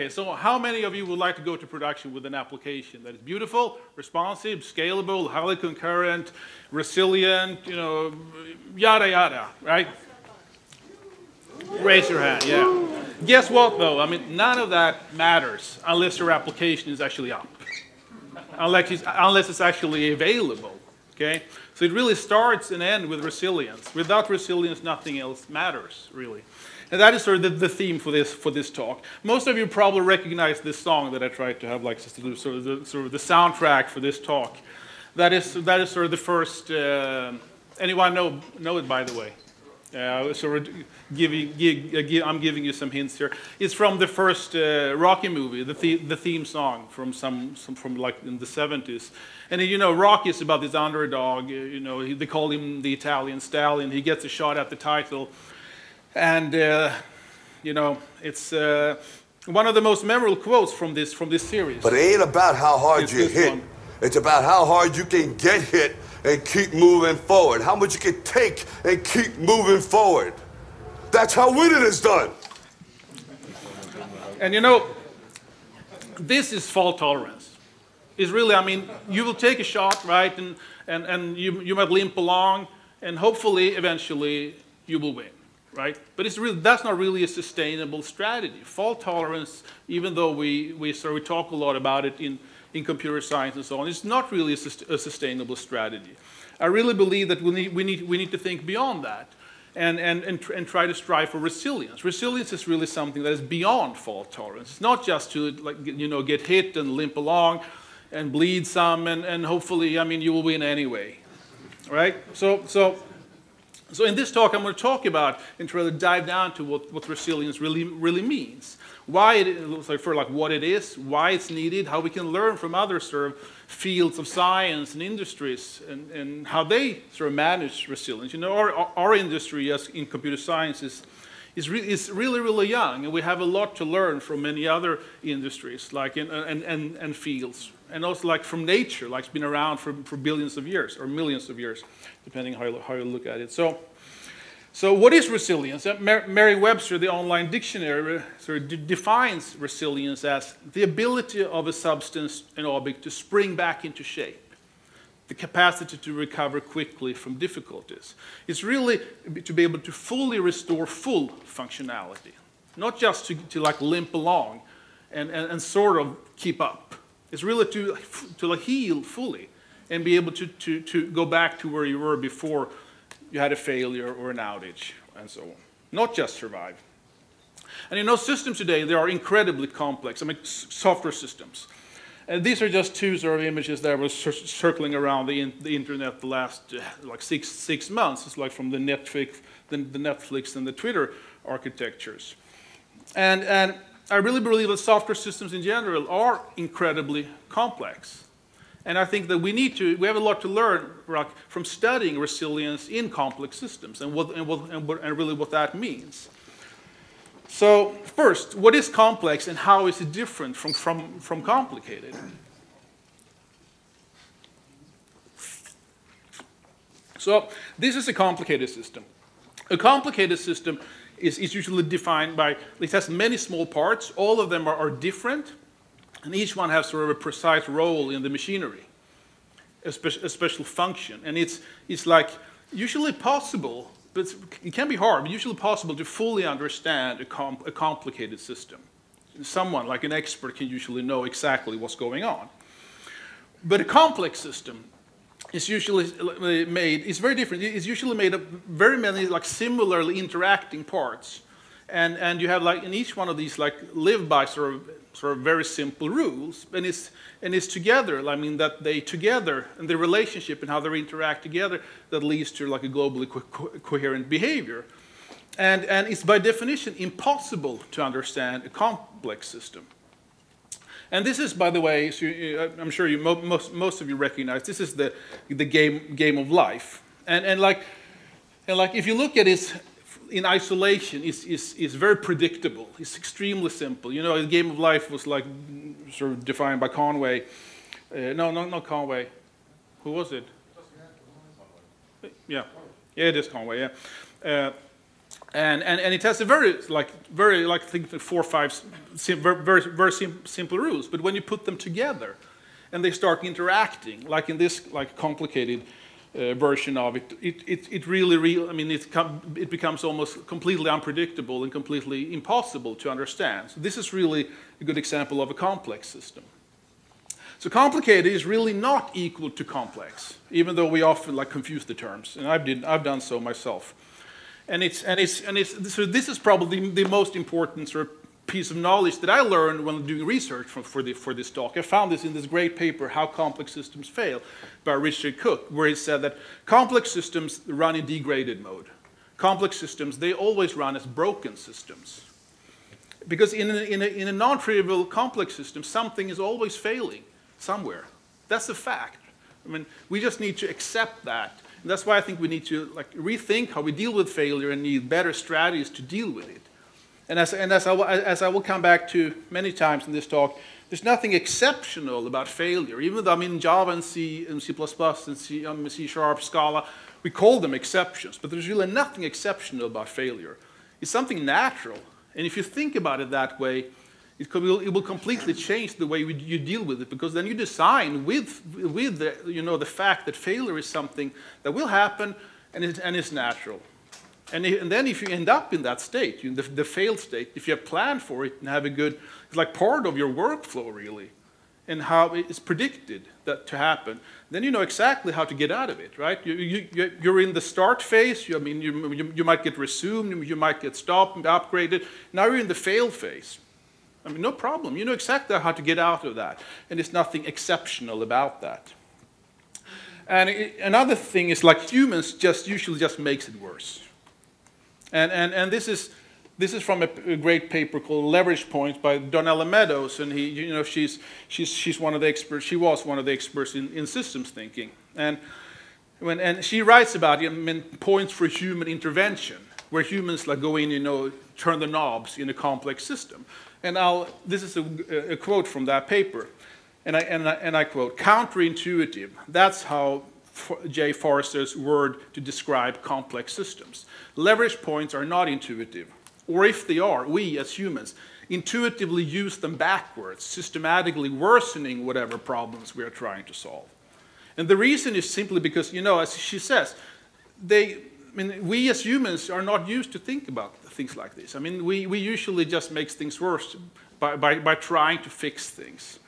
Okay, so how many of you would like to go to production with an application that is beautiful, responsive, scalable, highly concurrent, resilient, you know, yada yada, right? Raise your hand, yeah. Guess what though? I mean, none of that matters unless your application is actually up, unless it's, unless it's actually available, okay? So it really starts and ends with resilience. Without resilience, nothing else matters, really. And that is sort of the, the, theme for this, for this talk. Most of you probably recognize this song that I tried to have like sort of the, sort of the soundtrack for this talk. That is, that is sort of the first, uh, anyone know, know it by the way? Uh, of giving, give, uh, give, I'm giving you some hints here. It's from the first uh, Rocky movie, the, the, the theme song from some, some, from like in the 70s. And you know, Rocky is about this underdog. Uh, you know, he, they call him the Italian stallion. He gets a shot at the title and, uh, you know, it's uh, one of the most memorable quotes from this, from this series. But it ain't about how hard It's you hit. one. It's about how hard you can get hit and keep moving forward. How much you can take and keep moving forward. That's how winning is done. And you know, this is fault tolerance. It's really, I mean, you will take a shot, right, and, and, and you, you might limp along, and hopefully, eventually, you will win, right? But it's really, that's not really a sustainable strategy. Fault tolerance, even though we, we, sort of talk a lot about it in, in computer science and so on, it's not really a, a sustainable strategy. I really believe that we need, we need, we need to think beyond that and, and, and, tr- and try to strive for resilience. Resilience is really something that is beyond fault tolerance. It's not just to like, you know, get hit and limp along and bleed some and, and hopefully, I mean, you will win anyway, right? So, so, so in this talk, I'm going to talk about and try to dive down to what, what resilience really, really means. Why it looks like for like what it is, why it's needed, how we can learn from other sort of fields of science and industries, and, and how they sort of manage resilience. You know, our, our industry as in computer science is, is, re- is really, really young, and we have a lot to learn from many other industries, like in, and, and, and fields, and also like from nature, like it's been around for, for billions of years or millions of years, depending how you, how you look at it. So, so what is resilience? Uh, Mer- Merriam-Webster, the online dictionary, uh, sort of de- defines resilience as the ability of a substance, an object, to spring back into shape, the capacity to recover quickly from difficulties. It's really to be able to fully restore full functionality, not just to, to like limp along and, and, and sort of keep up. It's really to, to heal fully and be able to, to, to go back to where you were before you had a failure or an outage and so on. Not just survive. And you know, systems today, they are incredibly complex. I mean, software systems. And these are just two sort of images that were circling around the, in, the internet the last uh, like six, six months. It's like from the Netflix, the, the Netflix and the Twitter architectures. And, and I really believe that software systems in general are incredibly complex. And I think that we need to, we have a lot to learn like, from studying resilience in complex systems and, what, and, what, and, what, and really what that means. So, first, what is complex and how is it different from, from, from complicated? So, this is a complicated system. A complicated system is, is usually defined by, it has many small parts, all of them are, are different, and each one has sort of a precise role in the machinery, a, spe- a special function. And it's, it's like usually possible, but it can be hard, but usually possible to fully understand a, com- a complicated system. Someone, like an expert, can usually know exactly what's going on. But a complex system Uh, is usually made, it's very different. It's usually made of very many like similarly interacting parts. And, and you have like in each one of these like live by sort of sort of very simple rules. And it's and it's together, I mean that they together and the relationship and how they interact together that leads to like a globally co- co- coherent behavior. And, and it's by definition impossible to understand a complex system. And this is, by the way, so you, I'm sure you, most, most of you recognize, this is the, the game, game of life. And, and, like, and like, if you look at it in isolation, it's, it's, it's very predictable. It's extremely simple. You know, the game of life was like sort of defined by Conway. Uh, no, no, not Conway. Who was it? Yeah, yeah, it is Conway. Yeah, uh, And, and, and it has a very, like, very, like, think four or five sim, very, very, sim, simple rules. But when you put them together and they start interacting, like in this, like, complicated uh, version of it, it, it, it really, real, I mean, it, it becomes almost completely unpredictable and completely impossible to understand. So this is really a good example of a complex system. So complicated is really not equal to complex, even though we often like confuse the terms, and I've, did, I've done so myself. And it's, and it's, and it's, so this is probably the most important sort of piece of knowledge that I learned when doing research for, for, the, for this talk. I found this in this great paper, How Complex Systems Fail, by Richard Cook, where he said that complex systems run in degraded mode. Complex systems, they always run as broken systems. Because in a, in a, in a non-trivial complex system, something is always failing somewhere. That's a fact. I mean, we just need to accept that. And that's why I think we need to like rethink how we deal with failure and need better strategies to deal with it. And as, and as, I, as I will come back to many times in this talk, there's nothing exceptional about failure. Even though I mean Java and C and C++ and C, um, C Sharp, Scala, we call them exceptions, but there's really nothing exceptional about failure. It's something natural. And if you think about it that way, it, could, it will completely change the way you deal with it because then you design with, with the, you know, the fact that failure is something that will happen and, it, and it's natural. And, and, then if you end up in that state, the, the failed state, if you have planned for it and have a good, it's like part of your workflow really, and how it's predicted that to happen, then you know exactly how to get out of it, right? You, you, you're in the start phase, you, I mean, you, you, you might get resumed, you might get stopped and upgraded. Now you're in the fail phase. I mean, no problem. You know exactly how to get out of that. And there's nothing exceptional about that. And it, another thing is like humans just usually just makes it worse. And, and, and this, is, this is from a, a great paper called Leverage Points by Donella Meadows. And he, you know, she's, she's, she's one of the experts, she was one of the experts in, in systems thinking. And, when, and she writes about I mean, points for human intervention, where humans like go in, you know, turn the knobs in a complex system. And I'll, this is a, a quote from that paper. And I, and, I, and I quote, counterintuitive. That's how Jay Forrester's word to describe complex systems. Leverage points are not intuitive. Or if they are, we as humans intuitively use them backwards, systematically worsening whatever problems we are trying to solve. And the reason is simply because, you know, as she says, they, I mean, we as humans are not used to think about things like this. I mean, we, we usually just make things worse by, by, by trying to fix things.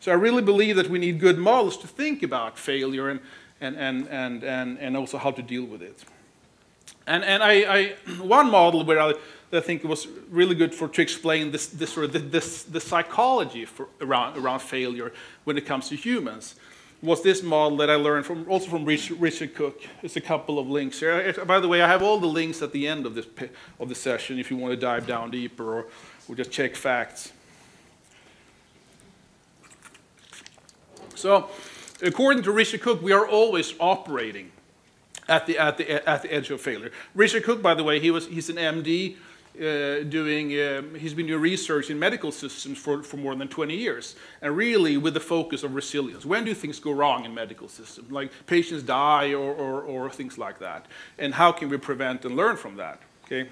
So I really believe that we need good models to think about failure and, and, and, and, and, and also how to deal with it. And, and I, I one model where I, I think was really good for to explain this, this sort of the, this, the psychology for, around, around failure when it comes to humans was this model that I learned from also from Richard Cook. It's a couple of links here. By the way, I have all the links at the end of this of the session if you want to dive down deeper or, or just check facts. So, according to Richard Cook, we are always operating at the, at the, at the edge of failure. Richard Cook, by the way, he was, he's an MD uh, doing, uh, he's been doing research in medical systems for, for more than 20 years, and really with the focus of resilience. When do things go wrong in medical systems? Like patients die or, or, or things like that. And how can we prevent and learn from that? Okay?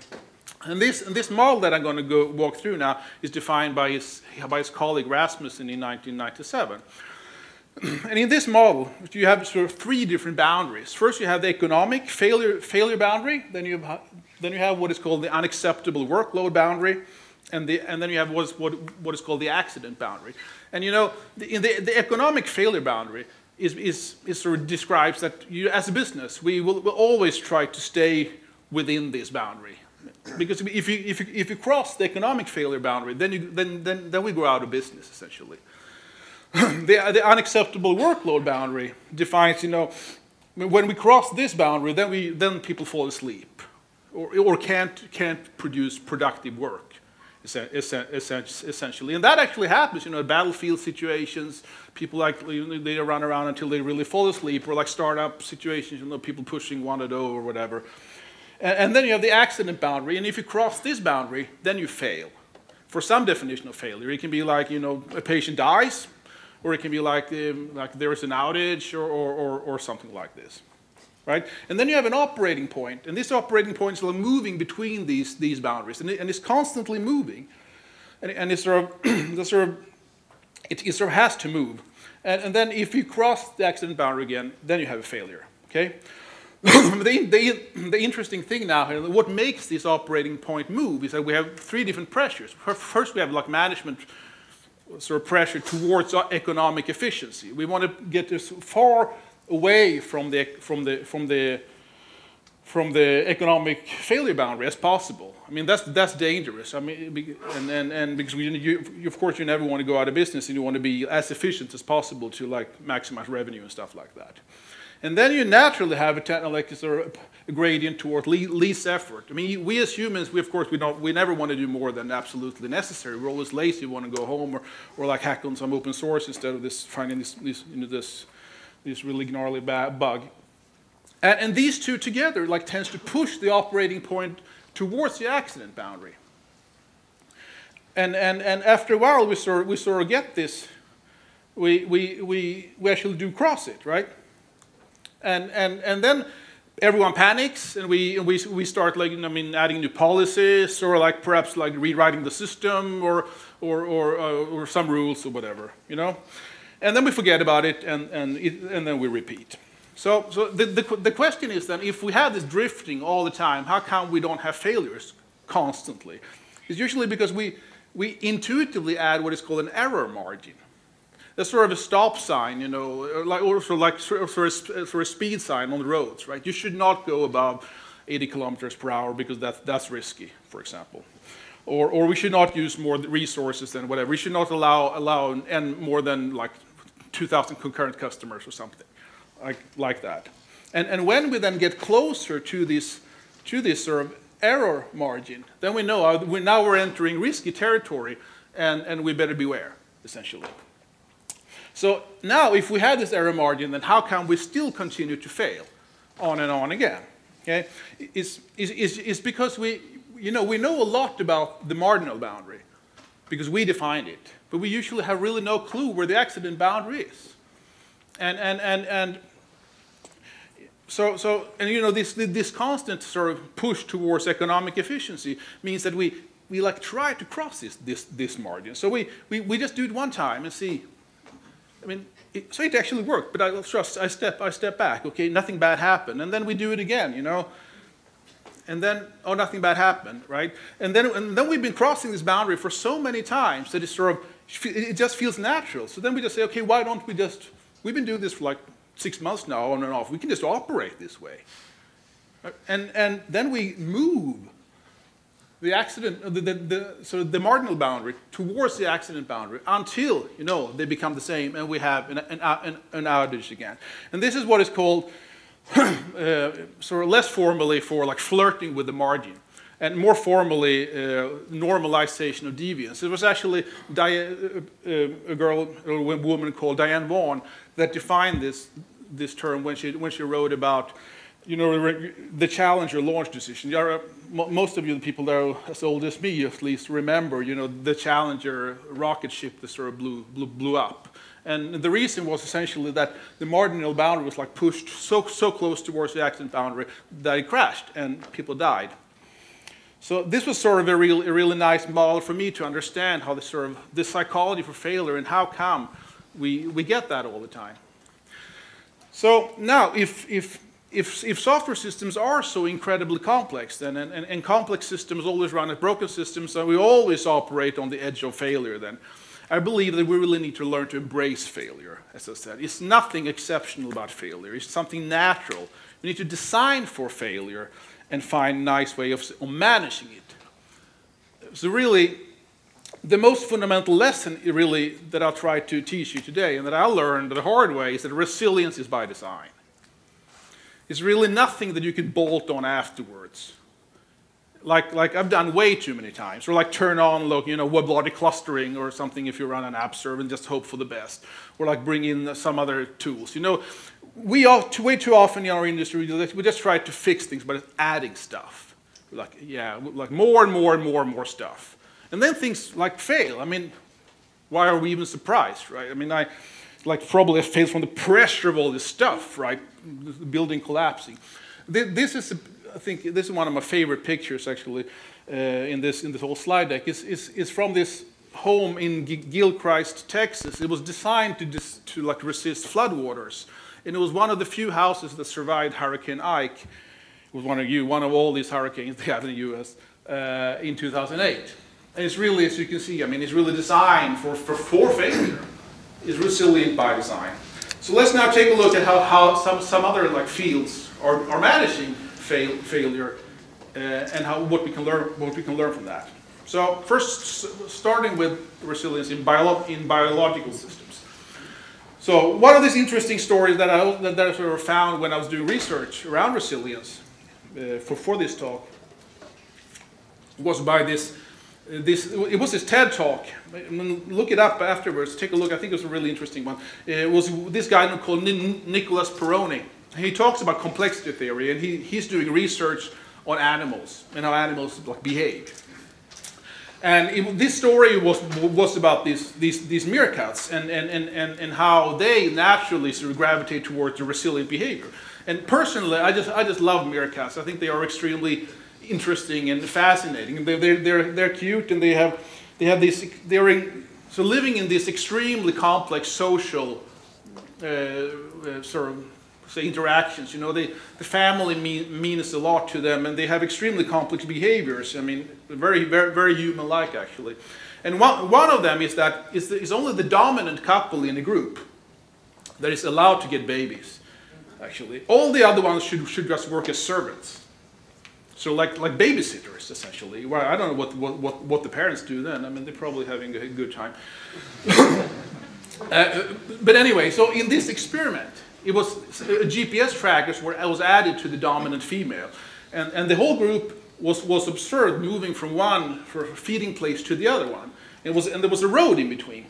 And this, and this model that I'm going to go walk through now is defined by his, by his colleague Rasmussen in 1997. And in this model, you have sort of three different boundaries. First, you have the economic failure, failure boundary. Then you have then you have what is called the unacceptable workload boundary, and, the, and then you have what is, what, what is called the accident boundary. And you know, the, the, the economic failure boundary is, is, is sort of describes that you, as a business, we will, will always try to stay within this boundary. Because if you, if you, if you cross the economic failure boundary, then, you, then, then, then we go out of business, essentially. the, the unacceptable workload boundary defines, you know, when we cross this boundary, then, we, then people fall asleep or, or can't, can't produce productive work, essentially. And that actually happens, you know, battlefield situations, people like, they run around until they really fall asleep, or like startup situations, you know, people pushing one at or whatever. And, and then you have the accident boundary, and if you cross this boundary, then you fail. For some definition of failure, it can be like, you know, a patient dies, or it can be like, um, like there is an outage or, or, or, or something like this. Right? And then you have an operating point, and this operating point is moving between these, these boundaries, and, it, and it's constantly moving. And, and it's sort of, sort of it, it, sort of has to move. And, and then if you cross the accident boundary again, then you have a failure, okay? the, the, the, interesting thing now, what makes this operating point move is that we have three different pressures. First, we have like management uh, sort of pressure towards uh, economic efficiency. We want to get as far away from the, from the, from the, from the economic failure boundary as possible. I mean, that's, that's dangerous. I mean, and, and, and because we, you, of course you never want to go out of business and you want to be as efficient as possible to like maximize revenue and stuff like that. And then you naturally have a like sort of a gradient toward least effort. I mean, we as humans, we of course we don't, we never want to do more than absolutely necessary. We're always lazy. We want to go home or, or like hack on some open source instead of this finding this, this you know, this this really gnarly bug. And, and these two together like tends to push the operating point towards the accident boundary. And, and, and after a while, we sort of, we sort of get this, we, we, we, we actually do cross it, right? And, and, and then everyone panics and we, and we, we start like, I mean, adding new policies or like perhaps like rewriting the system or, or, or, uh, or some rules or whatever, you know? And then we forget about it and, and, it, and then we repeat. So, so the, the, the, question is then, if we have this drifting all the time, how come we don't have failures constantly? It's usually because we, we intuitively add what is called an error margin. That's sort of a stop sign, you know, uh, like, also like sort of, sort of a uh, speed sign on the roads, right? You should not go above 80 kilometers per hour because that, that's risky, for example. Or, or we should not use more resources than whatever. We should not allow, allow n more than like 2,000 concurrent customers or something like, like that. And, and when we then get closer to this, to this sort of error margin, then we know uh, we, now we're entering risky territory and, and we better beware, essentially. So now if we have this error margin, then how can we still continue to fail on and on again? Okay? It's, it's, it's because we, you know, we know a lot about the marginal boundary because we defined it, but we usually have really no clue where the accident boundary is. And, and, and, and so, so, and you know, this, this constant sort of push towards economic efficiency means that we, we like try to cross this, this, this margin. So we, we, we just do it one time and see. I mean, it, so it actually worked, but I trust, I step, I step back, okay, nothing bad happened. And then we do it again, you know. And then, oh, nothing bad happened, right? And then, and then we've been crossing this boundary for so many times that it's sort of, it just feels natural. So then we just say, okay, why don't we just, we've been doing this for like six months now on and off. We can just operate this way. And, and then we move the accident, the, the, the, so the marginal boundary towards the accident boundary until, you know, they become the same and we have an, an, an, an outage again. And this is what is called, uh, sort of less formally for like flirting with the margin and more formally, uh, normalization of deviance. It was actually uh, uh, a girl, a woman called Diane Vaughan that defined this, this term when she, when she wrote about you know, the Challenger launch decision. Most of you, the people that are as old as me at least, remember, you know, the Challenger rocket ship that sort of blew, blew, blew up. And the reason was essentially that the marginal boundary was like pushed so, so close towards the accident boundary that it crashed and people died. So this was sort of a, real, a really nice model for me to understand how the sort of the psychology for failure and how come we, we get that all the time. So now, if, if, if, if software systems are so incredibly complex, then, and, and, and complex systems always run as broken systems, and we always operate on the edge of failure, then I believe that we really need to learn to embrace failure, as I said. It's nothing exceptional about failure. It's something natural. We need to design for failure and find nice way of, managing it. So really, the most fundamental lesson really that I'll try to teach you today and that I learned the hard way is that resilience is by design. It's really nothing that you can bolt on afterwards. Like, like I've done way too many times, or like turn on, look, you know, WebLogic clustering or something if you run an app server and just hope for the best, or like bring in some other tools. You know, we all, way too often in our industry, we just try to fix things but it's adding stuff. Like, yeah, like more and more and more and more stuff. And then things like fail. I mean, why are we even surprised, right? I mean, I, like probably failed from the pressure of all this stuff, right? The building collapsing. This is, I think, this is one of my favorite pictures actually uh, in this in this whole slide deck. is is is from this home in Gilchrist, Texas. It was designed to dis, to like resist floodwaters, and it was one of the few houses that survived Hurricane Ike. It was one of you, one of all these hurricanes they have in the U.S. Uh, in 2008. And it's really, as you can see, I mean, it's really designed for, for, for failure. It's resilient by design. So let's now take a look at how, how some, some other like fields are, are managing fail, failure uh, and how, what, we can learn, what we can learn from that. So first, starting with resilience in, bio, in biological systems. So one of these interesting stories that I, that, that I sort of found when I was doing research around resilience uh, for, for this talk was by this this, it was this TED talk. Look it up afterwards. Take a look. I think it was a really interesting one. It was this guy called Nicolas Perony. He talks about complexity theory, and he, he's doing research on animals and how animals like, behave. And it, this story was, was about these, these, these meerkats and, and, and, and, and how they naturally sort of gravitate towards the resilient behavior. And personally, I just, I just love meerkats. I think they are extremely interesting and fascinating. They're, they're, they're, they're cute and they have, they have these, they're in, so living in this extremely complex social uh, uh, sort of say interactions, you know, they, the family mean, means a lot to them and they have extremely complex behaviors. I mean, very, very, very human-like actually. And one, one of them is that it's, the, only the dominant couple in the group that is allowed to get babies, actually. All the other ones should, should just work as servants. So like, like babysitters, essentially. Well, I don't know what, what, what, what the parents do then. I mean, they're probably having a good time. uh, but anyway, so in this experiment, it was GPS trackers were was added to the dominant female. And, and the whole group was, was observed moving from one feeding place to the other one. And, was, and there was a road in between.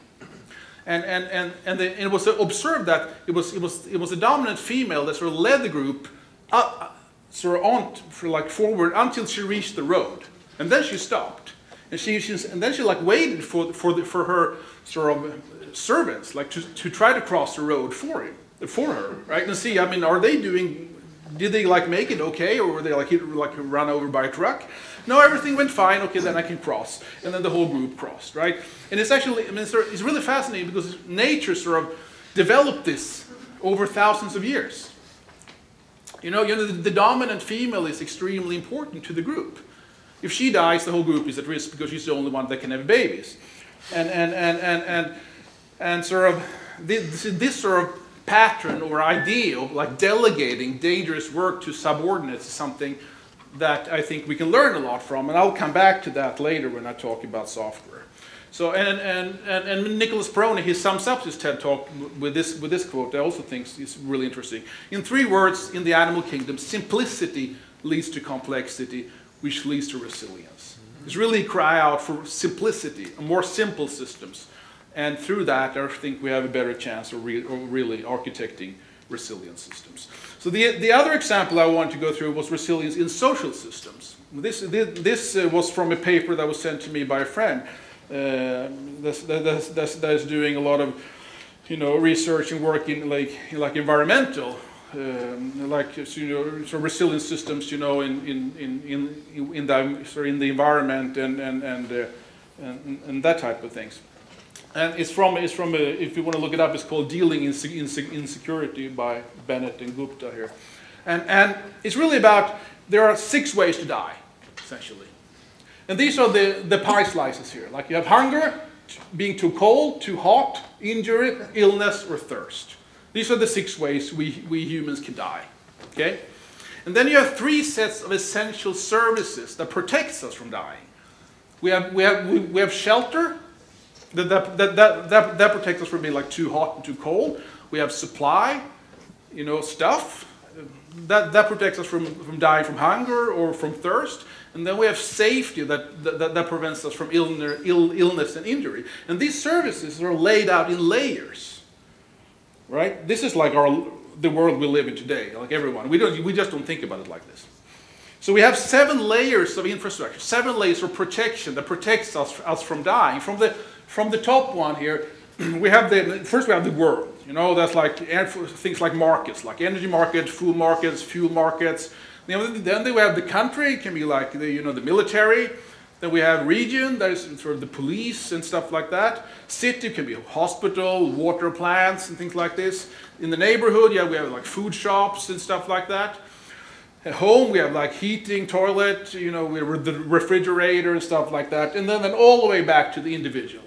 And, and, and, and, the, and it was observed that it was, it, was, it was a dominant female that sort of led the group up, sort of on for like forward until she reached the road, and then she stopped, and she, she and then she like waited for for the, for her sort of servants like to, to try to cross the road for him for her, right? And see, I mean, are they doing? Did they like make it okay, or were they like like run over by a truck? No, everything went fine. Okay, then I can cross, and then the whole group crossed, right? And it's actually, I mean, it's, it's really fascinating because nature sort of developed this over thousands of years. You know, you know the, the dominant female is extremely important to the group. If she dies, the whole group is at risk because she's the only one that can have babies. And, and, and, and, and, and sort of this, this sort of pattern or ideal, like delegating dangerous work to subordinates is something that I think we can learn a lot from. And I'll come back to that later when I talk about software. So, and, and, and, and Nicolas Perony, he sums up his TED talk with this, with this quote I also think is really interesting. In three words, in the animal kingdom, simplicity leads to complexity, which leads to resilience. It's really a cry out for simplicity, more simple systems. And through that, I think we have a better chance of, re of really architecting resilient systems. So the, the other example I wanted to go through was resilience in social systems. This, this uh, was from a paper that was sent to me by a friend uh, that's, that's, that's, that's, doing a lot of you know research and work in like like environmental um, like you know so resilient systems you know in in in in, in the sorry, in the environment and and and, uh, and, and that type of things and it's from it's from a, if you want to look it up it's called dealing in insecurity by Bennett and Gupta here and and it's really about there are six ways to die essentially and these are the, the pie slices here. Like you have hunger, being too cold, too hot, injury, illness, or thirst. These are the six ways we, we humans can die. Okay? And then you have three sets of essential services that protects us from dying. We have, we have, we, we have shelter, that, that, that, that, that protects us from being like too hot and too cold. We have supply, you know, stuff, that, that protects us from, from dying from hunger or from thirst. And then we have safety that, that, that prevents us from illness, Ill, illness and injury. And these services are laid out in layers. Right? This is like our, the world we live in today, like everyone. We, don't, we just don't think about it like this. So we have seven layers of infrastructure, seven layers of protection that protects us, us from dying. From the, from the top one here, we have the first we have the world. You know, that's like things like markets, like energy markets, food markets, fuel markets. Then we have the country. It can be like the you know the military. Then we have region. That is sort of the police and stuff like that. City can be a hospital, water plants, and things like this. In the neighborhood, yeah, we have like food shops and stuff like that. At home, we have like heating, toilet, you know, we have the refrigerator and stuff like that. And then, then all the way back to the individual.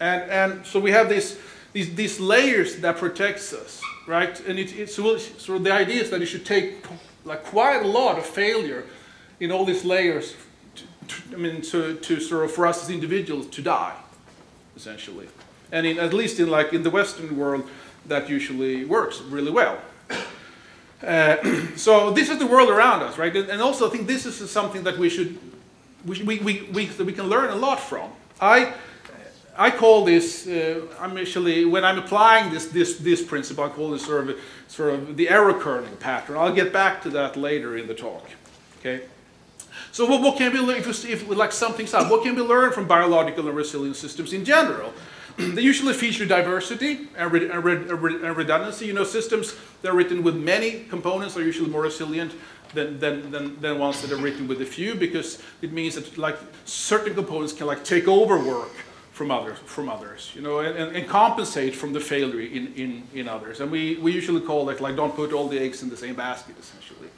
And, and so we have this, these, these layers that protects us, right? And it, so the idea is that it should take like quite a lot of failure in all these layers, to, to, I mean, to, to sort of for us as individuals to die, essentially. And in, at least in like in the Western world, that usually works really well. Uh, so this is the world around us, right? And also I think this is something that we should, we, we, we, we, we can learn a lot from. I, I call this, uh, I'm actually, when I'm applying this, this, this principle, I call this sort of, sort of the error kernel pattern. I'll get back to that later in the talk, okay? So what, what can we learn, if, if like sum things up, what can we learn from biological and resilient systems in general? they usually feature diversity and, re and, re and, redundancy. You know, systems that are written with many components are usually more resilient than, than, than, than ones that are written with a few because it means that like certain components can like take over work from others, from others, you know, and, and, compensate from the failure in, in, in others. And we, we usually call it like don't put all the eggs in the same basket, essentially.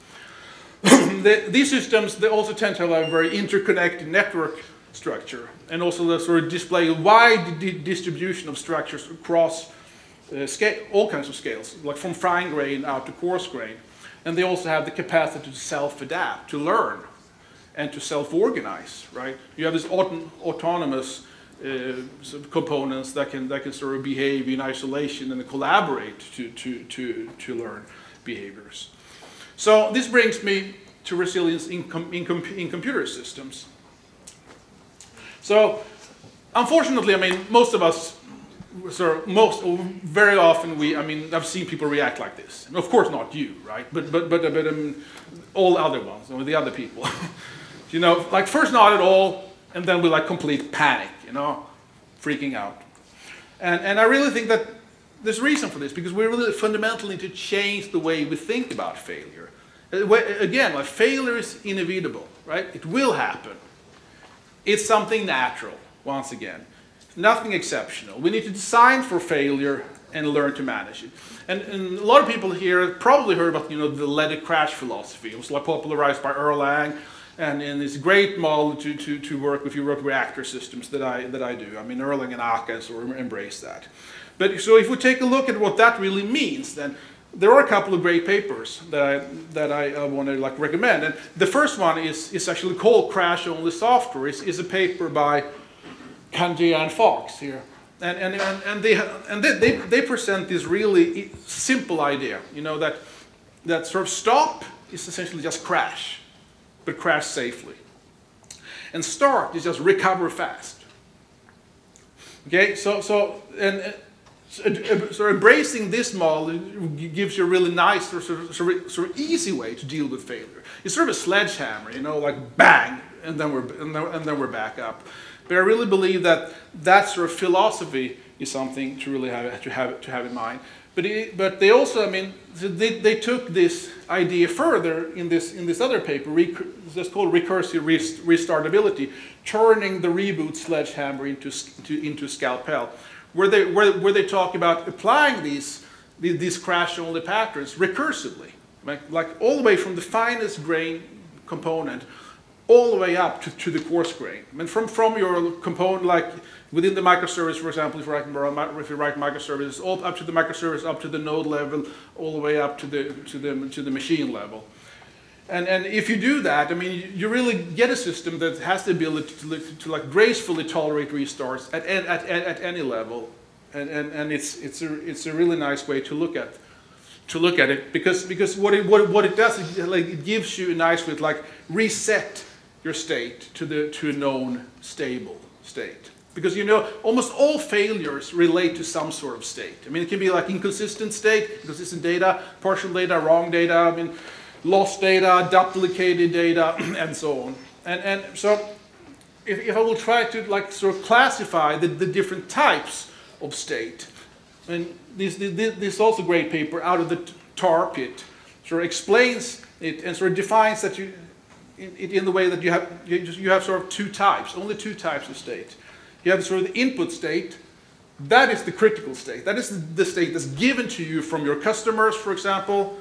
the, these systems, they also tend to have a very interconnected network structure and also the sort of display a wide di distribution of structures across uh, scale, all kinds of scales, like from fine grain out to coarse grain. And they also have the capacity to self-adapt, to learn, and to self-organize, right? You have this auto autonomous components that can, that can sort of behave in isolation and collaborate to, to, to, to learn behaviors. So this brings me to resilience in, com in, com in computer systems. So unfortunately, I mean, most of us, sort of most, very often we, I mean, I've seen people react like this. Of course not you, right? But, but, but, but um, all other ones, or the other people. you know, like first not at all, and then we like complete panic you know, freaking out. And, and I really think that there's reason for this, because we really fundamentally need to change the way we think about failure. Uh, again, like failure is inevitable, right? It will happen. It's something natural, once again. Nothing exceptional. We need to design for failure and learn to manage it. And, and, a lot of people here probably heard about you know the let it crash philosophy. It was like popularized by Erlang and, it's a great model to, to, to work if you work reactive systems that I, that I do. I mean, Erlang and Akka sort of embrace that. But so if we take a look at what that really means, then there are a couple of great papers that I, that I uh, want to like recommend. And the first one is, is actually called Crash Only Software. It's, it's a paper by Candea and Fox here. And, and, and, and, they, and they, they, they present this really simple idea, you know, that, that sort of stop is essentially just crash but crash safely. And start is just recover fast. Okay, so, so, and, uh, uh, uh, so embracing this model gives you a really nice, sort of, sort of, sort of easy way to deal with failure. It's sort of a sledgehammer, you know, like bang, and then we're, and then, and then we're back up. But I really believe that that sort of philosophy is something to really have, to have, to have in mind. But, it, but they also, I mean, they, they took this idea further in this, in this other paper, it's called recursive restartability, turning the reboot sledgehammer into, to, into scalpel, where they, where, where they talk about applying these, these crash-only patterns recursively, like, like all the way from the finest grain component all the way up to, to the coarse grain. I mean, from, from your component, like within the microservice, for example, if you write, if you write microservices, all up to the microservice, up to the node level, all the way up to the, to the, to the machine level. And, and if you do that, I mean, you really get a system that has the ability to, to, to like gracefully tolerate restarts at, at, at, at any level. And, and, and it's, it's, a, it's a really nice way to look at to look at it because because what it what, what it does is like it gives you a nice way to like reset your state to the to a known stable state. Because you know, almost all failures relate to some sort of state. I mean, it can be like inconsistent state, inconsistent data, partial data, wrong data, I mean, lost data, duplicated data, and so on. And, and so, if, if I will try to like sort of classify the, the different types of state. And this, this, this also great paper out of the tar pit, sort of explains it and sort of defines that you, in, in the way that you have, you, just, you have sort of two types, only two types of state. You have sort of the input state, that is the critical state. That is the state that's given to you from your customers, for example,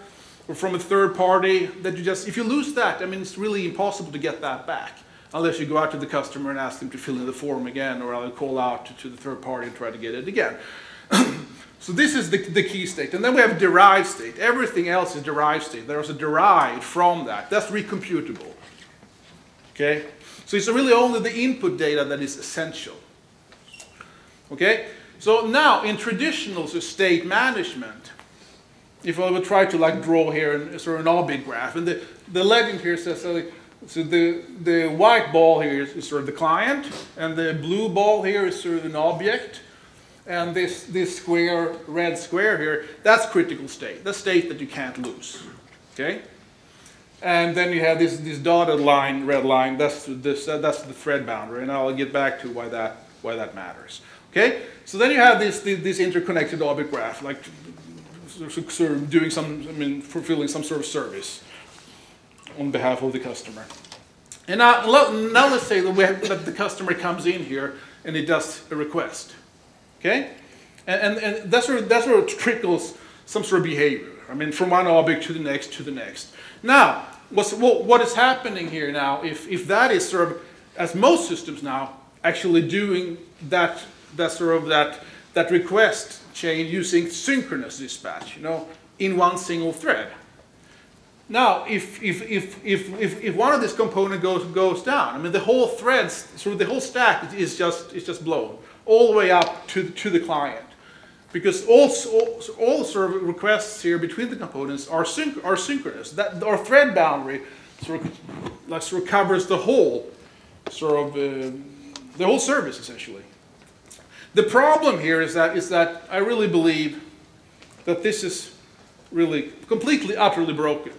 or from a third party that you just, if you lose that, I mean, it's really impossible to get that back unless you go out to the customer and ask them to fill in the form again, or I'll call out to, to the third party and try to get it again. so this is the, the key state. And then we have derived state. Everything else is derived state. There's a derived from that. That's recomputable. Okay? So it's really only the input data that is essential. Okay? So now in traditional so state management, if I would try to like draw here in, sort of an orbit graph, and the, the legend here says, so, the, the white ball here is sort of the client, and the blue ball here is sort of an object, and this, this square, red square here, that's critical state. the state that you can't lose. Okay? And then you have this, this dotted line, red line, that's, this, uh, that's the thread boundary, and I'll get back to why that, why that matters. Okay? So then you have this, this interconnected object graph, like sort of doing some, I mean, fulfilling some sort of service on behalf of the customer. And now, now let's say that, have, that the customer comes in here and he does a request. Okay? And, and, and that, sort of, that sort of trickles some sort of behavior. I mean, from one object to the next to the next. Now, what's, what, what is happening here now, if, if that is sort of, as most systems now, actually doing that, that sort of that, that request chain using synchronous dispatch, you know, in one single thread. Now, if, if, if, if, if, if one of these components goes, goes down, I mean, the whole thread, sort of the whole stack is just, is just blown all the way up to, to the client. Because all, all, all sort of requests here between the components are, synch are synchronous. That, our thread boundary sort of, like, sort of covers the whole, sort of, uh, the whole service, essentially. The problem here is that, is that I really believe that this is really completely, utterly broken.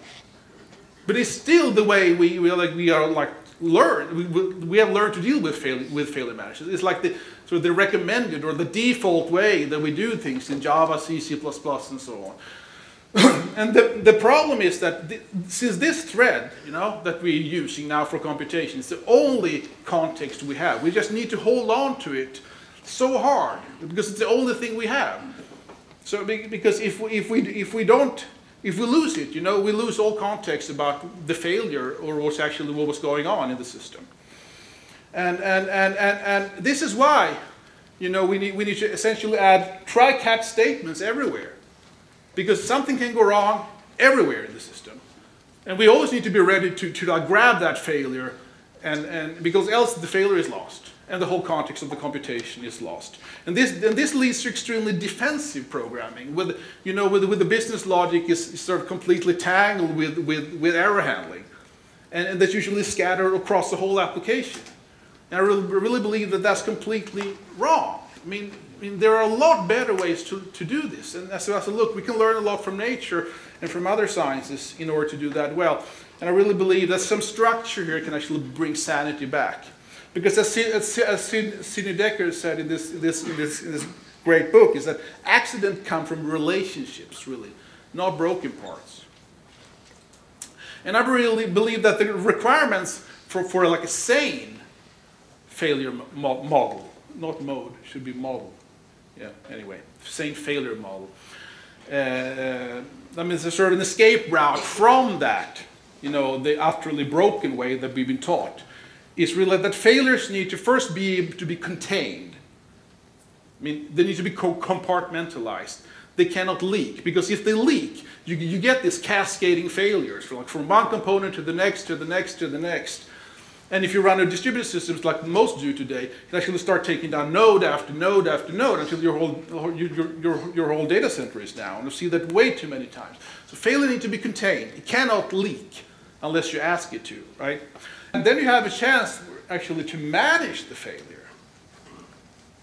But it's still the way we, we, like, we are like learned, we, we have learned to deal with, fail, with failure management. It's like the, of the recommended or the default way that we do things in Java, C, C++, and so on. and the, the problem is that since this thread, you know, that we're using now for computation is the only context we have, we just need to hold on to it so hard because it's the only thing we have. So because if we, if we, if we don't, if we lose it, you know, we lose all context about the failure or what's actually what was going on in the system. And, and, and, and, and this is why, you know, we need, we need to essentially add try-catch statements everywhere. Because something can go wrong everywhere in the system. And we always need to be ready to, to grab that failure and, and because else the failure is lost and the whole context of the computation is lost. And this, and this leads to extremely defensive programming, with, you know, with, with the business logic is, is sort of completely tangled with, with, with error handling. And, and that's usually scattered across the whole application. And I really, really believe that that's completely wrong. I mean, I mean, there are a lot better ways to, to do this. And so I said, look, we can learn a lot from nature and from other sciences in order to do that well. And I really believe that some structure here can actually bring sanity back. Because as, as, as Sidney Dekker said in this, this, in this, in this great book, is that accidents come from relationships, really, not broken parts. And I really believe that the requirements for, for like a sane failure mo model, not mode, should be model. Yeah, anyway, same failure model. Uh, that means there's sort of an escape route from that, you know, the utterly broken way that we've been taught is really that failures need to first be to be contained. I mean, they need to be compartmentalized. They cannot leak, because if they leak, you, you get these cascading failures, from, like from one component to the next, to the next, to the next. And if you run a distributed systems like most do today, you actually start taking down node after node after node until your whole, your, your, your whole data center is down. You see that way too many times. So failure needs to be contained. It cannot leak unless you ask it to, right? And then you have a chance actually to manage the failure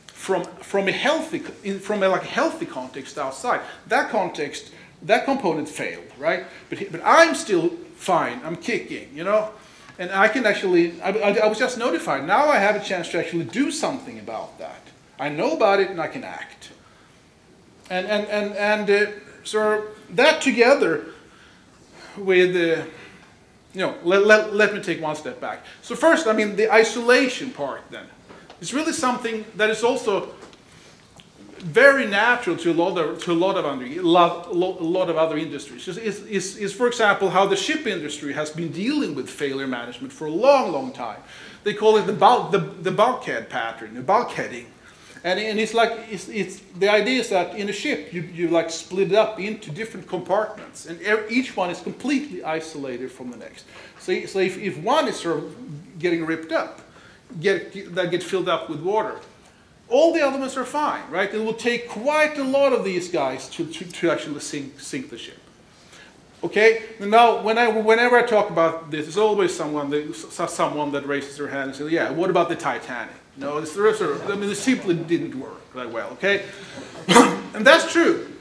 from, from a healthy, from a like healthy context outside. That context, that component failed, right? But, but I'm still fine, I'm kicking, you know? And I can actually, I, I, I was just notified. Now I have a chance to actually do something about that. I know about it and I can act. And, and, and, and uh, so that together with, uh, you know, let, let, let me take one step back. So first, I mean, the isolation part then. It's really something that is also very natural to a lot of, to a lot of, other, lot, lot of other industries. Is, is, is, for example, how the ship industry has been dealing with failure management for a long, long time. They call it the, bulk, the, the bulkhead pattern, the bulkheading. And, and it's like, it's, it's, the idea is that in a ship, you, you like split it up into different compartments, and each one is completely isolated from the next. So, so if, if one is sort of getting ripped up, get, that gets filled up with water, all the elements are fine, right? It will take quite a lot of these guys to, to, to actually sink, sink the ship. Okay, now when I, whenever I talk about this, there's always someone that, someone that raises their hand and says, yeah, what about the Titanic? No, it's the of, I mean, it simply didn't work that well, okay? and that's true.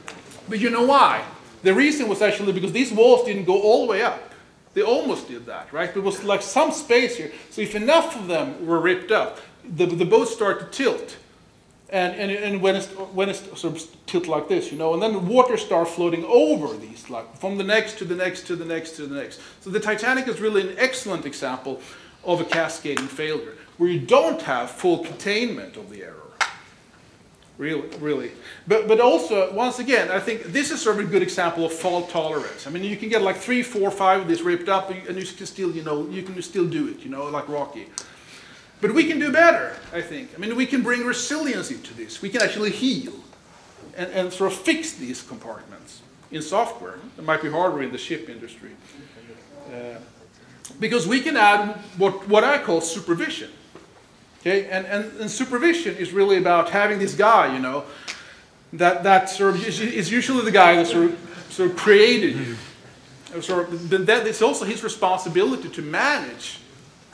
But you know why? The reason was actually because these walls didn't go all the way up. They almost did that, right? There was like some space here. So if enough of them were ripped up, the, the boat started to tilt. And, and, and when, it's, when it's sort of tilt like this, you know, and then the water starts floating over these, like from the next to the next to the next to the next. So the Titanic is really an excellent example of a cascading failure, where you don't have full containment of the error. Really, really. But, but also, once again, I think this is sort of a good example of fault tolerance. I mean, you can get like three, four, five of these ripped up, and you can still, you know, you can still do it, you know, like Rocky. But we can do better, I think. I mean, we can bring resiliency to this. We can actually heal and, and sort of fix these compartments in software. It might be harder in the ship industry. Uh, because we can add what, what I call supervision. Okay, and, and, and supervision is really about having this guy, you know, that, that sort of is, usually the guy that sort of, sort of created you. Sort of, that it's also his responsibility to manage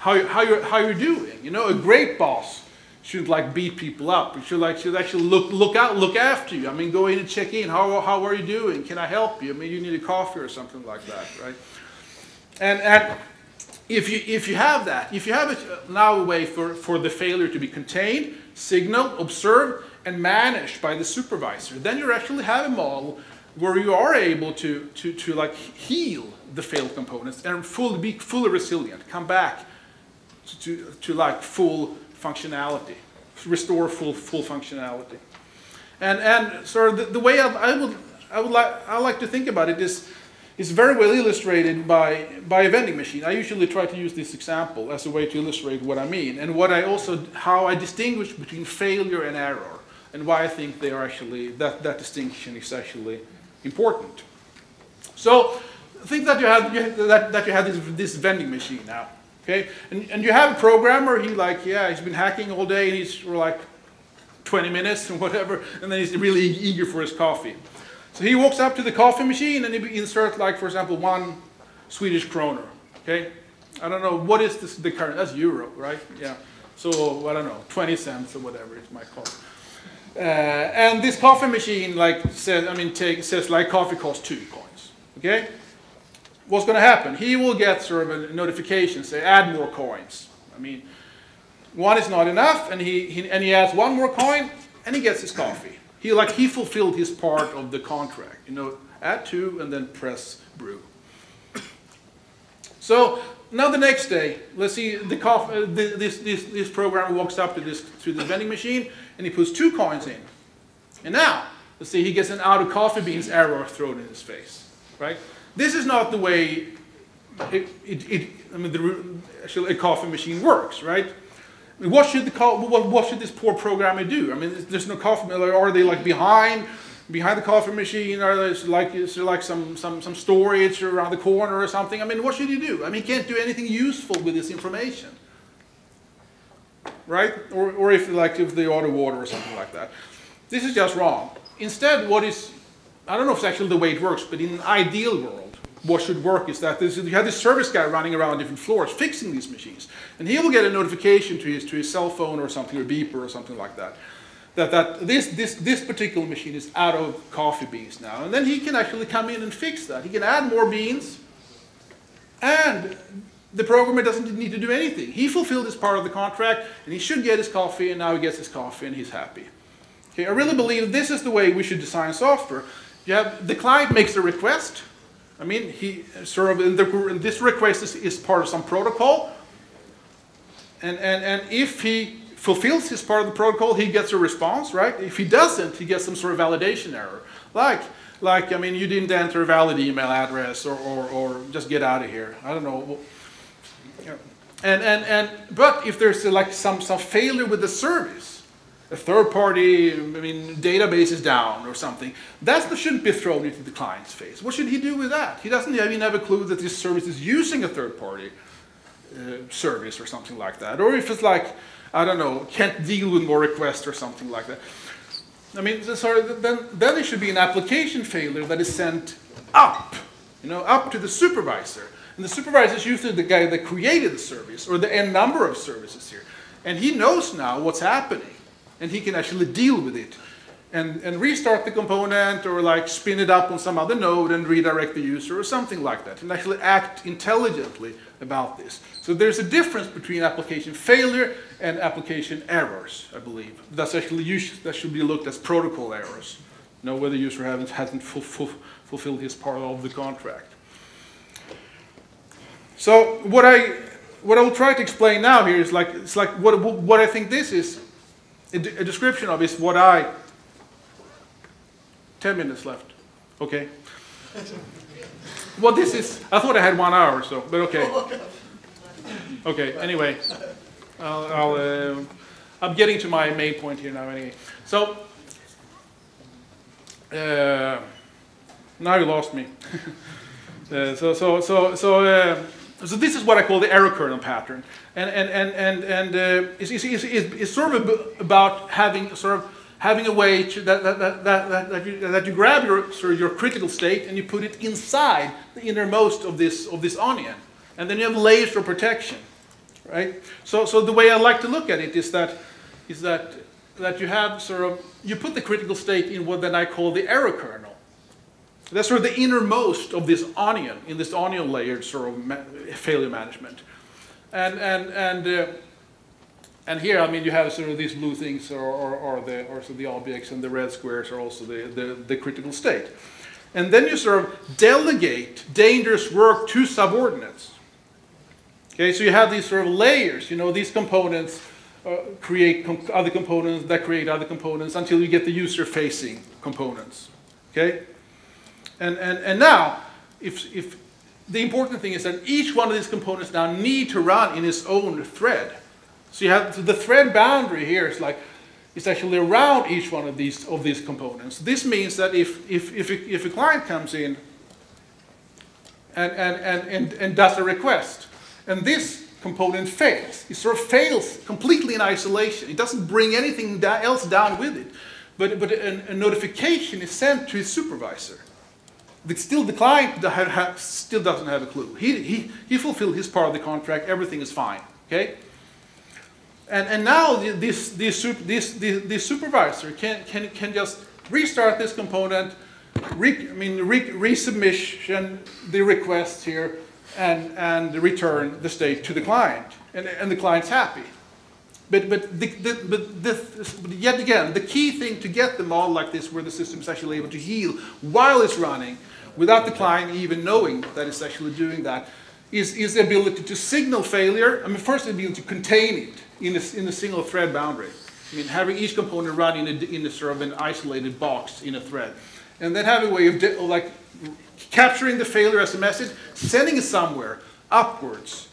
how, how, you're, how you're doing. You know, a great boss should like beat people up. Should like should actually look look out look after you. I mean, go in and check in. How how are you doing? Can I help you? I mean, you need a coffee or something like that, right? And and if you if you have that, if you have a, uh, now a way for for the failure to be contained, signaled, observed, and managed by the supervisor, then you actually have a model where you are able to to to like heal the failed components and fully be fully resilient, come back to, to like full functionality, restore full, full functionality. And, and so the, the way I, I, would, I would like, I like to think about it is, is very well illustrated by, by a vending machine. I usually try to use this example as a way to illustrate what I mean and what I also, how I distinguish between failure and error and why I think they are actually, that, that distinction is actually important. So think that you have, that, that you have this, this vending machine now. Okay, and, and you have a programmer, he like, yeah, he's been hacking all day and he's for like 20 minutes and whatever, and then he's really eager for his coffee. So he walks up to the coffee machine and he inserts like, for example, one Swedish kroner, okay? I don't know, what is this, the current, that's euro, right? Yeah, so I don't know, 20 cents or whatever it might cost. Uh, and this coffee machine like says, I mean, take, says like coffee costs two coins, okay? What's going to happen? He will get sort of a notification, say, add more coins. I mean, one is not enough, and he, he, and he adds one more coin, and he gets his coffee. He like he fulfilled his part of the contract. You know, add two and then press brew. So now the next day, let's see the coffee, uh, this, this, this programmer walks up to this to the vending machine and he puts two coins in. And now, let's see, he gets an out of coffee beans error thrown in his face, right? This is not the way it, it, it I mean, the, actually a coffee machine works, right? I mean, what should the what, what should this poor programmer do? I mean, there's no coffee. Are they like behind behind the coffee machine? Are there like is there like some some some storage around the corner or something? I mean, what should he do? I mean, he can't do anything useful with this information, right? Or or if like if they order water or something like that. This is just wrong. Instead, what is I don't know if it's actually the way it works, but in an ideal world, what should work is that you have this service guy running around different floors fixing these machines. And he will get a notification to his, to his cell phone or something, or beeper or something like that, that, that this, this, this particular machine is out of coffee beans now. And then he can actually come in and fix that. He can add more beans, and the programmer doesn't need to do anything. He fulfilled his part of the contract, and he should get his coffee, and now he gets his coffee, and he's happy. Okay, I really believe this is the way we should design software. You have the client makes a request. I mean, he sort of the, this request is, is part of some protocol, and, and, and if he fulfills his part of the protocol, he gets a response, right? If he doesn't, he gets some sort of validation error. Like, like I mean, you didn't enter a valid email address, or, or, or just get out of here. I don't know. And, and, and, but if there's like some, some failure with the service, a third party, I mean, database is down or something, that shouldn't be thrown into the client's face. What should he do with that? He doesn't even have a clue that this service is using a third party uh, service or something like that. Or if it's like, I don't know, can't deal with more requests or something like that. I mean, sorry, then, then there should be an application failure that is sent up, you know, up to the supervisor. And the supervisor is usually the guy that created the service or the n number of services here. And he knows now what's happening and he can actually deal with it and, and restart the component or like spin it up on some other node and redirect the user or something like that and actually act intelligently about this. So there's a difference between application failure and application errors, I believe. That's actually that should be looked as protocol errors. You know, whether the user hasn't, hasn't fulfilled his part of the contract. So what I what I will try to explain now here is like it's like what what I think this is a, a description of is what I 10 minutes left. Okay. Well, this is, I thought I had one hour, so, but okay. Okay, anyway, I'll, I'll uh, I'm getting to my main point here now anyway. So, uh, now you lost me. uh, so, so, so, so, uh, so this is what I call the error kernel pattern. And, and, and, and, and uh, it's, it's, it's, it's, sort of about having sort of having a way to, that, that, that, that, that, you, that you grab your, sort of your critical state and you put it inside the innermost of this, of this onion. And then you have layers for protection, right? So, so the way I like to look at it is that, is that, that you have sort of, you put the critical state in what then I call the error kernel. That's sort of the innermost of this onion, in this onion layered sort of ma failure management. And, and, and uh, and here, I mean, you have sort of these blue things or, or, the, or so the objects and the red squares are also the, the, the critical state. And then you sort of delegate dangerous work to subordinates. Okay, so you have these sort of layers, you know, these components uh, create com other components that create other components until you get the user-facing components. Okay? And, and, and now, if, if the important thing is that each one of these components now need to run in its own thread. So you have the thread boundary here is like it's actually around each one of these of these components. This means that if if if a, if a client comes in and, and, and, and, and does a request, and this component fails, it sort of fails completely in isolation. It doesn't bring anything else down with it, but but a, a notification is sent to its supervisor. Still, the client still doesn't have a clue. He, he, he fulfilled his part of the contract. Everything is fine. Okay. And, and now this, this, this, this, this supervisor can, can, can just restart this component, re, I mean, re, resubmission the request here, and, and return the state to the client. And, and the client's happy. But, but, the, the, but, but yet again, the key thing to get the model like this, where the system is actually able to heal while it's running, without the client even knowing that it's actually doing that, is, is the ability to signal failure. I mean, first, the ability to contain it in a, in a single thread boundary. I mean, having each component run in a, in a sort of an isolated box in a thread. And then have a way of, like capturing the failure as a message, sending it somewhere upwards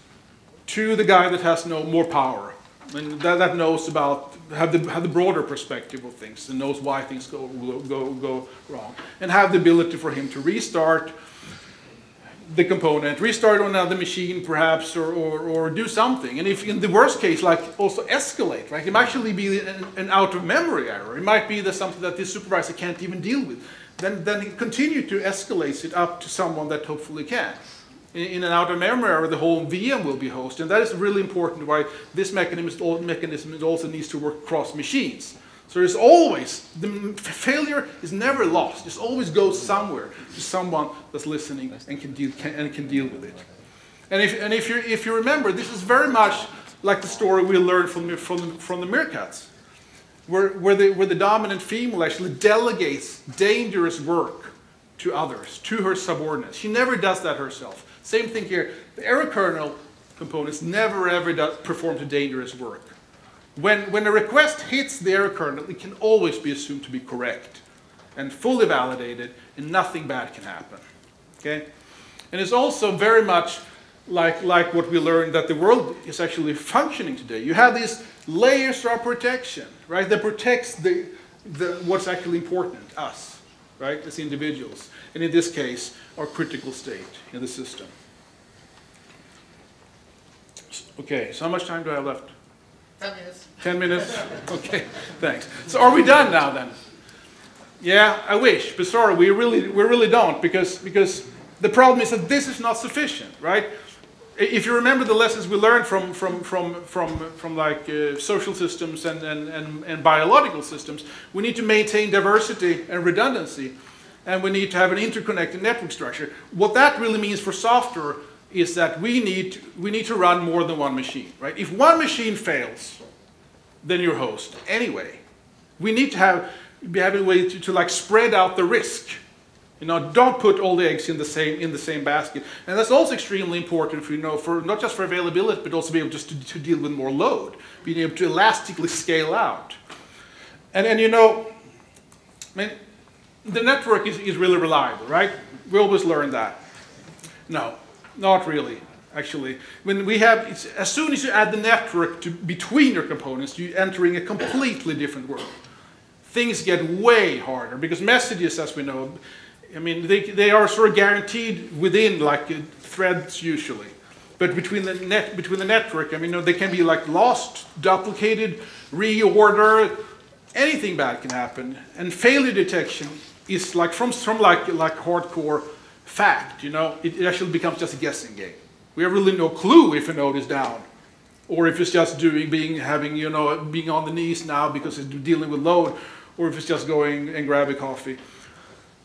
to the guy that has no more power and that, that knows about have the have the broader perspective of things and knows why things go go go wrong and have the ability for him to restart the component, restart on another machine perhaps, or, or, or, do something. And if in the worst case, like also escalate, right? It might actually be an, an out of memory error. It might be that something that this supervisor can't even deal with. Then, then continue to escalate it up to someone that hopefully can. In, an outer memory error, the whole VM will be hosted. And that is really important why this mechanism, mechanism also needs to work across machines. So there's always, the failure is never lost. It always goes somewhere to someone that's listening and can deal, can, and can deal with it. And if, and if, you if you remember, this is very much like the story we learned from, from, from the meerkats. where, where, the, where the dominant female actually delegates dangerous work to others, to her subordinates. She never does that herself. Same thing here. The error kernel components never ever does, perform to dangerous work. When, when a request hits the error kernel, it can always be assumed to be correct and fully validated, and nothing bad can happen. Okay? And it's also very much like, like what we learned that the world is actually functioning today. You have these layers of protection, right, that protects the, the, what's actually important, us, right, as individuals. And in this case, our critical state in the system. Okay, so how much time do I have left? 10 minutes. 10 minutes? Okay, thanks. So are we done now then? Yeah, I wish, but sorry, we really, we really don't because, because the problem is that this is not sufficient, right? If you remember the lessons we learned from, from, from, from, from like uh, social systems and, and, and, and biological systems, we need to maintain diversity and redundancy, and we need to have an interconnected network structure. What that really means for software is that we need, we need to run more than one machine, right? If one machine fails, then your host, anyway. We need to have, be having a way to, to like spread out the risk. You know, don't put all the eggs in the same in the same basket. And that's also extremely important for you know for not just for availability, but also be able just to, to deal with more load, being able to elastically scale out. And and you know, I mean, the network is, is really reliable, right? We always learn that. No, not really, actually. When we have, as soon as you add the network to, between your components, you're entering a completely different world. Things get way harder because messages, as we know, I mean, they, they are sort of guaranteed within like uh, threads usually. But between the net, between the network, I mean, you know, they can be like lost, duplicated, reorder, anything bad can happen. And failure detection is like from, from like, like hardcore fact, you know, it, it actually becomes just a guessing game. We have really no clue if a node is down or if it's just doing being having you know being on the knees now because it's dealing with load or if it's just going and grab a coffee.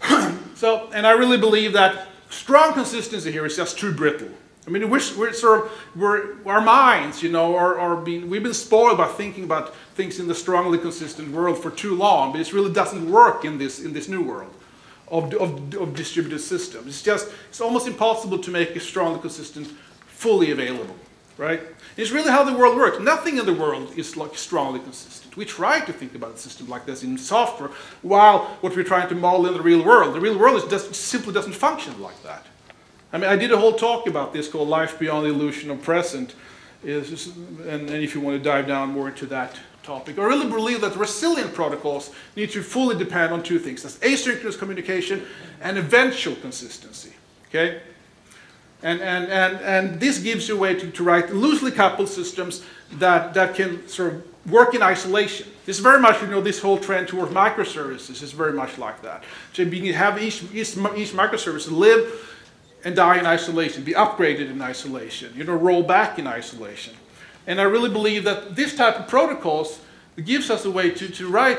So and i really believe that strong consistency here is just too brittle. I mean we're, we're sort of we're, our minds you know are, are being we've been spoiled by thinking about things in the strongly consistent world for too long but it really doesn't work in this in this new world of, of, of distributed systems. It's just, it's almost impossible to make a strongly consistent fully available, right? It's really how the world works. Nothing in the world is like strongly consistent. We try to think about a system like this in software, while what we're trying to model in the real world, the real world is just, simply doesn't function like that. I mean, I did a whole talk about this called Life Beyond the Illusion of Present, and if you want to dive down more into that topic. I really believe that resilient protocols need to fully depend on two things. That's asynchronous communication and eventual consistency. Okay? And, and, and, and this gives you a way to, to write loosely coupled systems that, that can sort of work in isolation. This is very much, you know, this whole trend towards microservices is very much like that. So you have each, each, each microservice live and die in isolation, be upgraded in isolation, you know, roll back in isolation. And I really believe that this type of protocols gives us a way to, to write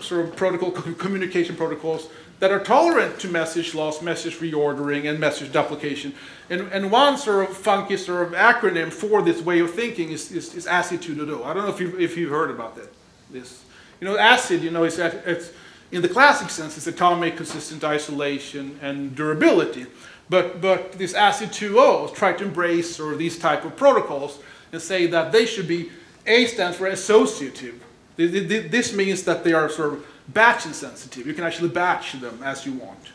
sort of protocol, communication protocols that are tolerant to message loss, message reordering, and message duplication. And, and one sort of funky sort of acronym for this way of thinking is, is, is ACID 2.0. I don't know if you've, if you've heard about that. This. You know, ACID, you know, is it's, in the classic sense, it's atomic, consistent isolation, and durability. But, but this ACID 2.0 try to embrace of these type of protocols and say that they should be, A stands for associative. This means that they are sort of batch insensitive. You can actually batch them as you want.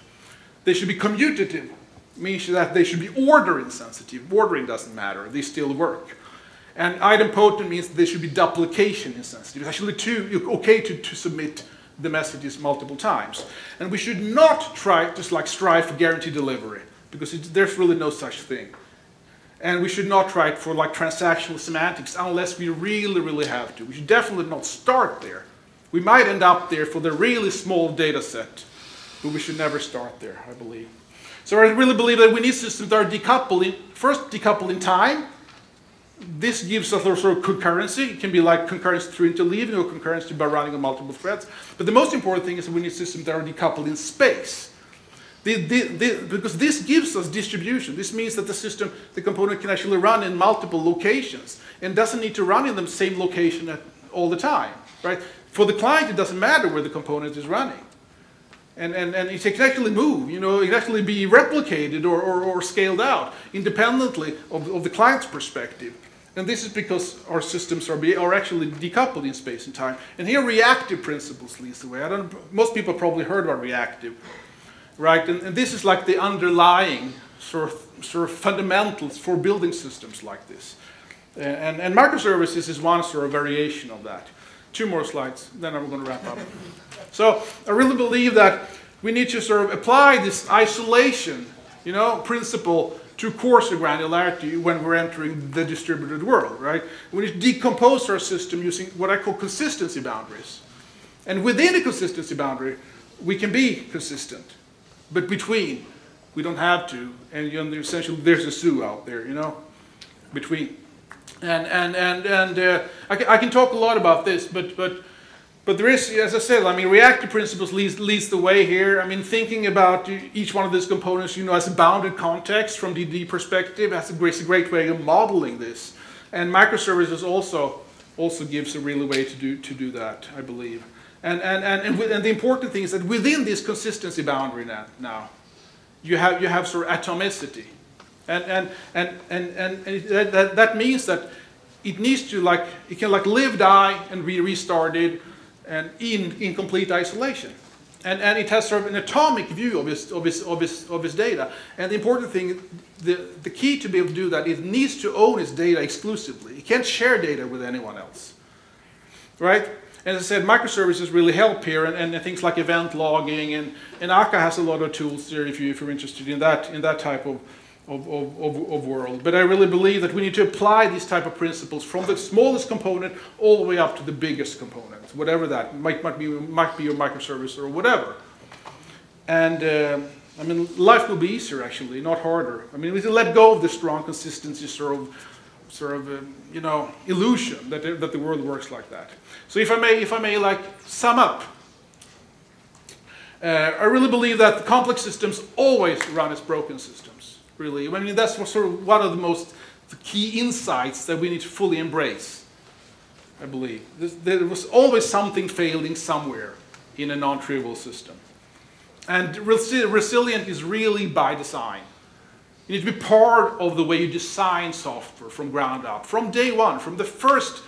They should be commutative, means that they should be order insensitive. Ordering doesn't matter, they still work. And idempotent means they should be duplication insensitive. It's actually too, okay to, to submit the messages multiple times. And we should not try to like strive for guaranteed delivery because it, there's really no such thing. And we should not write for like transactional semantics unless we really, really have to. We should definitely not start there. We might end up there for the really small data set, but we should never start there, I believe. So I really believe that we need systems that are decoupled, in, first decoupled in time. This gives us a sort of concurrency. It can be like concurrency through interleaving or concurrency by running on multiple threads. But the most important thing is that we need systems that are decoupled in space. Because this gives us distribution. This means that the system, the component can actually run in multiple locations and doesn't need to run in the same location at, all the time, right? For the client, it doesn't matter where the component is running. And, and, and it can actually move, you know, it can actually be replicated or, or, or scaled out independently of, of the client's perspective. And this is because our systems are, be, are actually decoupled in space and time. And here reactive principles leads the way. I don't, most people probably heard about reactive, right? And, and this is like the underlying sort of, sort of fundamentals for building systems like this. Uh, and, and microservices is one sort of variation of that. Two more slides, then I'm going to wrap up. So I really believe that we need to sort of apply this isolation, you know, principle to coarser granularity when we're entering the distributed world, right? We need to decompose our system using what I call consistency boundaries. And within a consistency boundary, we can be consistent. But between, we don't have to. And you know, essentially, there's a zoo out there, you know, between. And, and, and, and uh, I, can, I can talk a lot about this, but, but, but there is, as I said, I mean, reactive principles leads, leads the way here. I mean, thinking about each one of these components, you know, as a bounded context from DDD perspective, that's a great, a great way of modeling this. And microservices also, also gives a really way to do, to do that, I believe. And, and, and, and, and the important thing is that within this consistency boundary now, now you, have, you have sort of atomicity. And, and, and, and, and, that, that means that it needs to like, it can like live, die, and be restarted and in, in complete isolation. And, and it has sort of an atomic view of its, of, its, of, its, of its data. And the important thing, the, the key to be able to do that, it needs to own its data exclusively. It can't share data with anyone else. Right? As I said, microservices really help here, and, and things like event logging, and, and Akka has a lot of tools there if, you, if you're interested in that, in that type of, of, of, of, world. But I really believe that we need to apply these type of principles from the smallest component all the way up to the biggest component, whatever that might, might, be, might be your microservice or whatever. And uh, I mean, life will be easier actually, not harder. I mean, we let go of the strong consistency sort of, sort of, uh, you know, illusion that, that the world works like that. So if I may, if I may like sum up, uh, I really believe that complex systems always run as broken systems really. I mean, that's sort of one of the most the key insights that we need to fully embrace, I believe. There was always something failing somewhere in a non-trivial system. And resilient is really by design. You need to be part of the way you design software from ground up, from day one, from the first,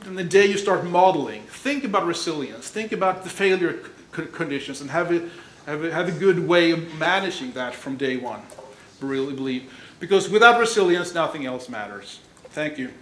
from the day you start modeling. Think about resilience, think about the failure conditions, and have a, have, a, have a good way of managing that from day one really believe. Because without resilience, nothing else matters. Thank you.